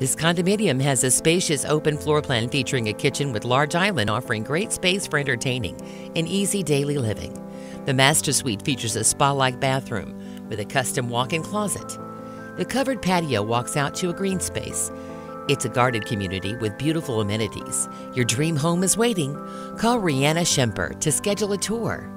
This condominium has a spacious open floor plan featuring a kitchen with large island offering great space for entertaining and easy daily living. The master suite features a spa like bathroom with a custom walk in closet. The covered patio walks out to a green space. It's a guarded community with beautiful amenities. Your dream home is waiting. Call Rhianna Shemper to schedule a tour.